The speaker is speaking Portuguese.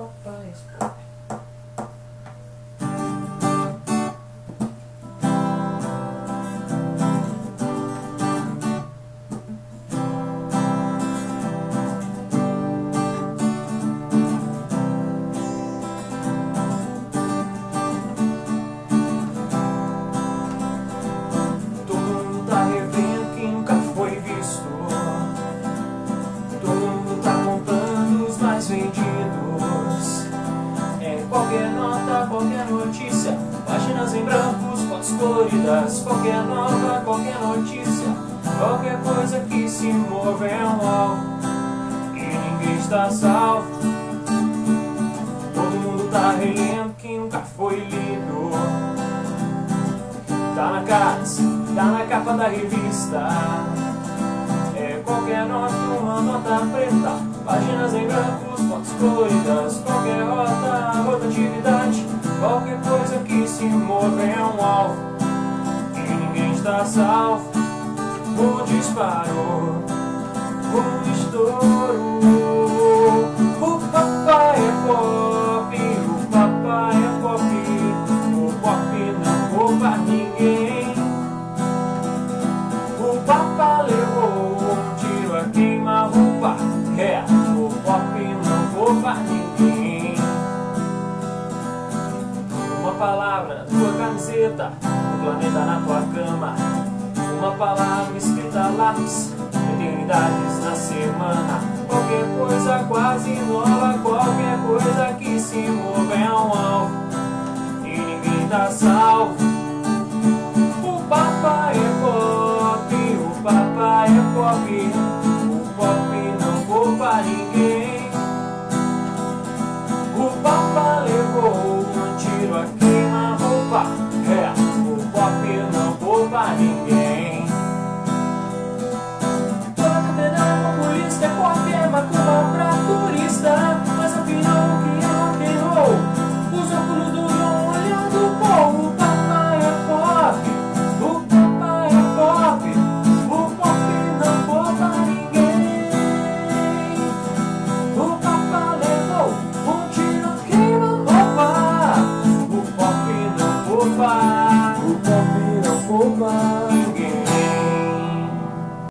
papai qualquer nota, qualquer notícia. Páginas em brancos, fotos coloridas. Qualquer nova, qualquer notícia. Qualquer coisa que se move é alvo. E ninguém está salvo. Todo mundo tá relendo que nunca foi lido. Tá na casa, tá na capa da revista. É qualquer nota, uma nota preta. Páginas em brancos, Qualquer coisa que se move é um alvo. E ninguém está salvo. O disparo, o estouro. O papai é pop, o papai é pop. O pop não rouba ninguém. O papa levou um tiro a queima-roupa. É, o pop não rouba ninguém. camiseta, um planeta na tua cama, uma palavra escrita lápis, eternidades na semana. Qualquer coisa quase nova, qualquer coisa que se move é um alvo, e ninguém dá salvo. O papai é pop, o papai é pop. Oh, my.